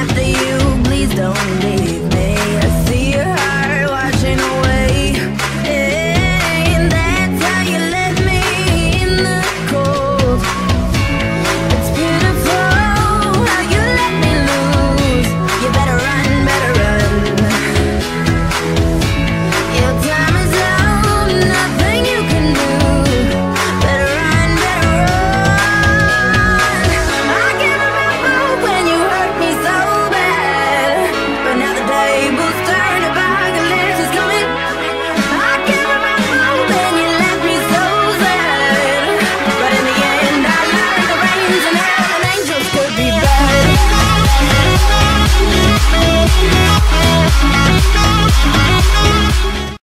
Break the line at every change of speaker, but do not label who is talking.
chasing after